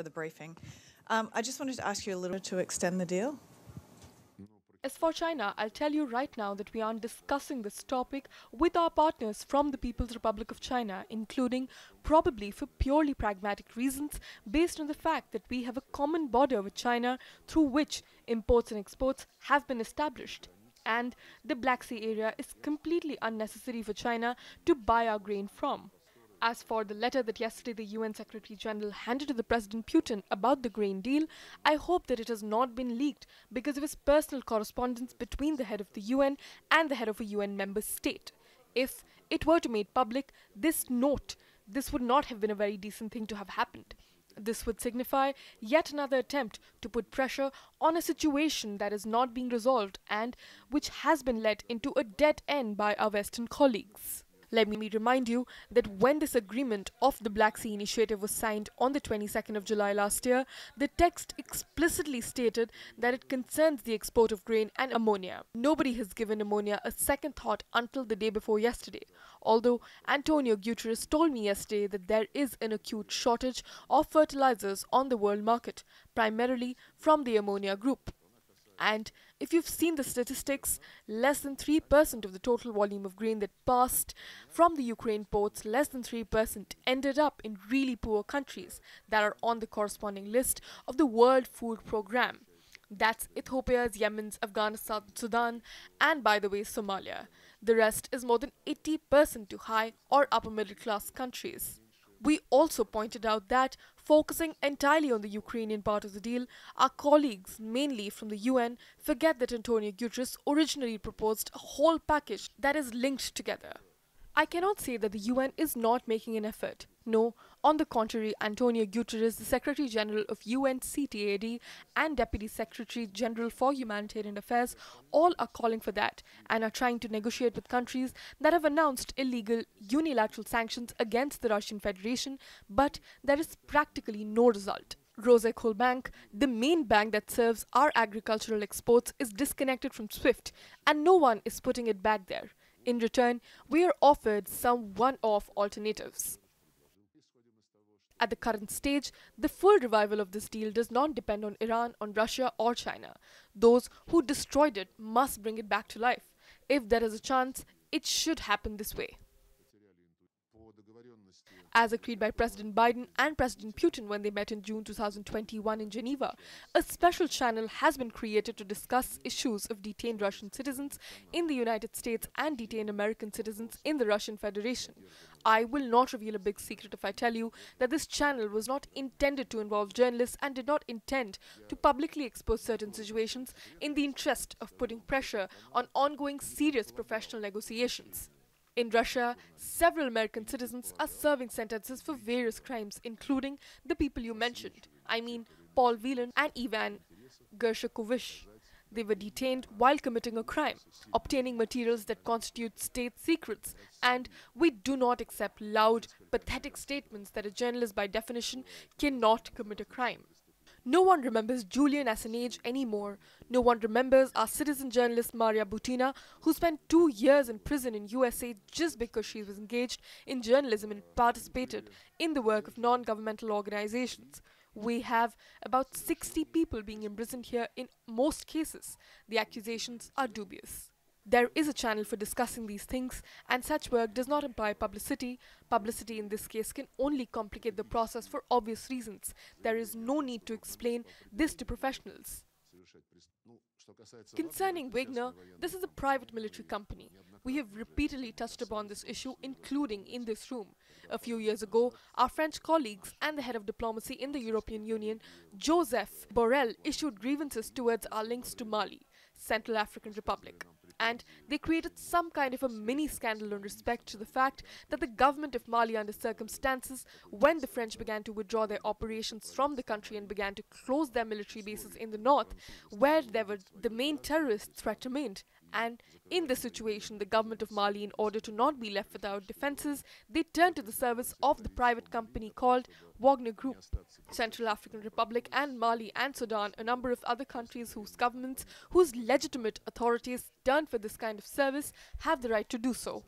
for the briefing. Um, I just wanted to ask you a little to extend the deal. As for China, I'll tell you right now that we aren't discussing this topic with our partners from the People's Republic of China, including probably for purely pragmatic reasons based on the fact that we have a common border with China through which imports and exports have been established. And the Black Sea area is completely unnecessary for China to buy our grain from. As for the letter that yesterday the UN Secretary General handed to the President Putin about the grain deal, I hope that it has not been leaked because of his personal correspondence between the head of the UN and the head of a UN member state. If it were to be made public, this note, this would not have been a very decent thing to have happened. This would signify yet another attempt to put pressure on a situation that is not being resolved and which has been led into a dead end by our Western colleagues. Let me remind you that when this agreement of the Black Sea Initiative was signed on the 22nd of July last year, the text explicitly stated that it concerns the export of grain and ammonia. Nobody has given ammonia a second thought until the day before yesterday, although Antonio Guterres told me yesterday that there is an acute shortage of fertilizers on the world market, primarily from the ammonia group. And if you've seen the statistics, less than 3% of the total volume of grain that passed from the Ukraine ports, less than 3% ended up in really poor countries that are on the corresponding list of the World Food Programme. That's Ethiopia's, Yemen's, Afghanistan, Sudan, and by the way, Somalia. The rest is more than 80% to high or upper middle class countries. We also pointed out that, focusing entirely on the Ukrainian part of the deal, our colleagues, mainly from the UN, forget that Antonio Guterres originally proposed a whole package that is linked together. I cannot say that the UN is not making an effort. No, on the contrary, Antonio Guterres, the Secretary General of UNCTAD and Deputy Secretary General for Humanitarian Affairs, all are calling for that and are trying to negotiate with countries that have announced illegal unilateral sanctions against the Russian Federation, but there is practically no result. Rosselkhozbank, the main bank that serves our agricultural exports, is disconnected from SWIFT and no one is putting it back there. In return, we are offered some one-off alternatives. At the current stage, the full revival of this deal does not depend on Iran, on Russia or China. Those who destroyed it must bring it back to life. If there is a chance, it should happen this way as agreed by President Biden and President Putin when they met in June 2021 in Geneva. A special channel has been created to discuss issues of detained Russian citizens in the United States and detained American citizens in the Russian Federation. I will not reveal a big secret if I tell you that this channel was not intended to involve journalists and did not intend to publicly expose certain situations in the interest of putting pressure on ongoing serious professional negotiations. In Russia, several American citizens are serving sentences for various crimes, including the people you mentioned. I mean, Paul Whelan and Ivan Gershkovich. They were detained while committing a crime, obtaining materials that constitute state secrets, and we do not accept loud, pathetic statements that a journalist by definition cannot commit a crime. No one remembers Julian Assange anymore. No one remembers our citizen journalist Maria Butina, who spent two years in prison in USA just because she was engaged in journalism and participated in the work of non-governmental organizations. We have about 60 people being imprisoned here in most cases. The accusations are dubious. There is a channel for discussing these things, and such work does not imply publicity. Publicity in this case can only complicate the process for obvious reasons. There is no need to explain this to professionals. Concerning Wagner, this is a private military company. We have repeatedly touched upon this issue, including in this room. A few years ago, our French colleagues and the head of diplomacy in the European Union, Joseph Borrell, issued grievances towards our links to Mali, Central African Republic and they created some kind of a mini scandal in respect to the fact that the government of Mali under circumstances when the French began to withdraw their operations from the country and began to close their military bases in the north where there were the main terrorist threat remained and in this situation, the government of Mali, in order to not be left without defenses, they turned to the service of the private company called Wagner Group. Central African Republic and Mali and Sudan, a number of other countries whose governments, whose legitimate authorities turn for this kind of service, have the right to do so.